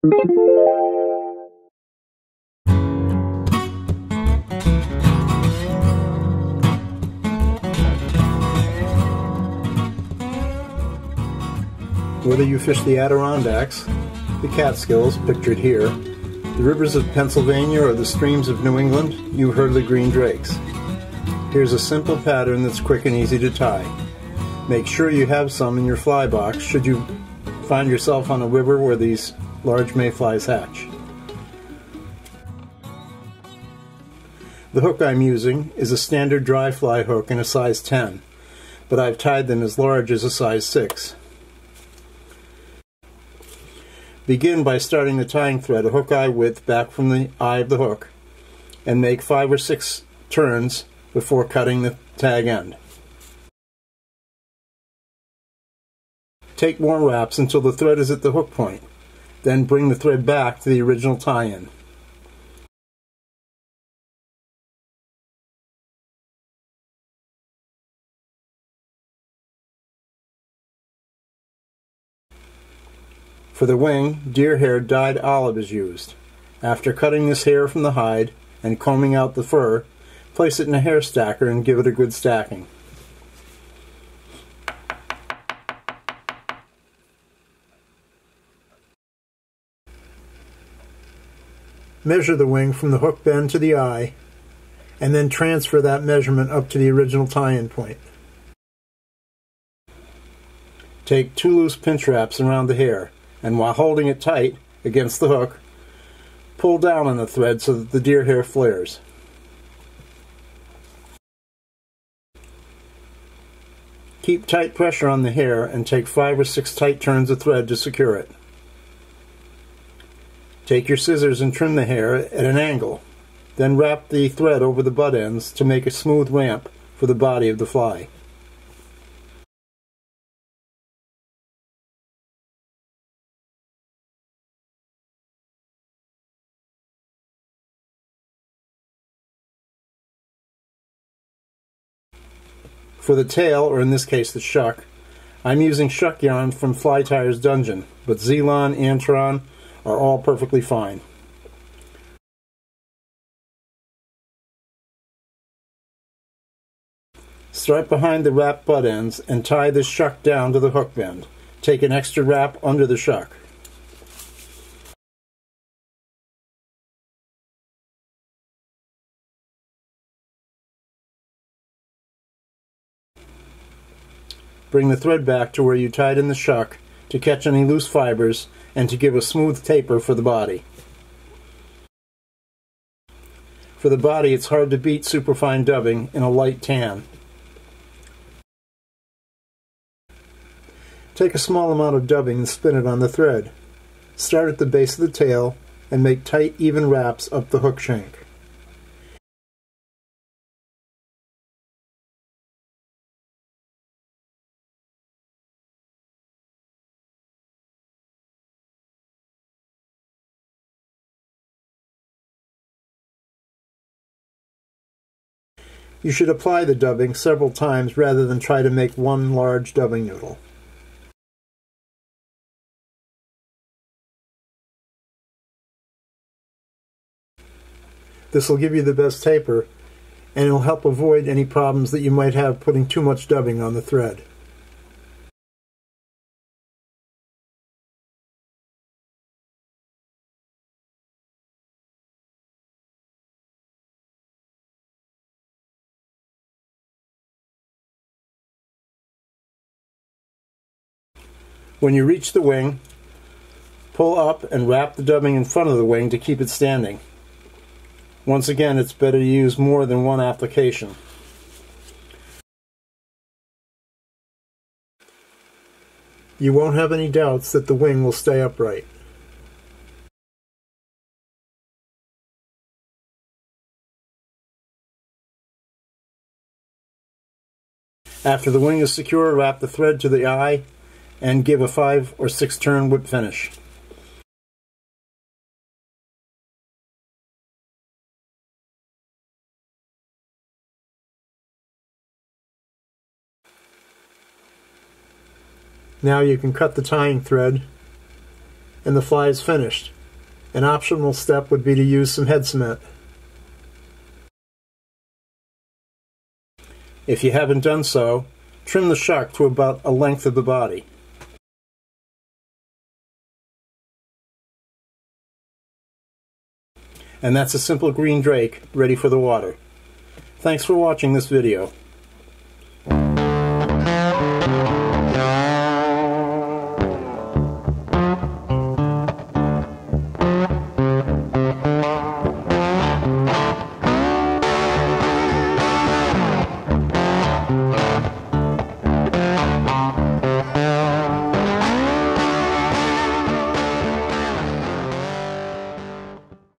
Whether you fish the Adirondacks, the Catskills, pictured here, the rivers of Pennsylvania, or the streams of New England, you've heard the green drakes. Here's a simple pattern that's quick and easy to tie. Make sure you have some in your fly box should you find yourself on a river where these large mayflies hatch. The hook I'm using is a standard dry fly hook in a size 10, but I've tied them as large as a size 6. Begin by starting the tying thread a hook eye width back from the eye of the hook and make 5 or 6 turns before cutting the tag end. Take more wraps until the thread is at the hook point. Then bring the thread back to the original tie-in. For the wing, deer hair dyed olive is used. After cutting this hair from the hide and combing out the fur, place it in a hair stacker and give it a good stacking. Measure the wing from the hook bend to the eye, and then transfer that measurement up to the original tie-in point. Take two loose pinch wraps around the hair and while holding it tight against the hook, pull down on the thread so that the deer hair flares. Keep tight pressure on the hair and take five or six tight turns of thread to secure it. Take your scissors and trim the hair at an angle. Then wrap the thread over the butt ends to make a smooth ramp for the body of the fly. For the tail, or in this case the shuck, I'm using shuck yarn from Fly Tyers Dungeon, but Zelon, Antron are all perfectly fine. Start behind the wrap butt ends and tie the shuck down to the hook bend. Take an extra wrap under the shuck. Bring the thread back to where you tied in the shuck to catch any loose fibers and to give a smooth taper for the body. For the body, it's hard to beat superfine dubbing in a light tan. Take a small amount of dubbing and spin it on the thread. Start at the base of the tail and make tight, even wraps up the hook shank. You should apply the dubbing several times rather than try to make one large dubbing noodle. This will give you the best taper and it will help avoid any problems that you might have putting too much dubbing on the thread. When you reach the wing, pull up and wrap the dubbing in front of the wing to keep it standing. Once again, it's better to use more than one application. You won't have any doubts that the wing will stay upright. After the wing is secure, wrap the thread to the eye and give a five or six turn whip finish. Now you can cut the tying thread and the fly is finished. An optional step would be to use some head cement. If you haven't done so, trim the shuck to about a length of the body. And that's a simple green drake ready for the water. Thanks for watching this video.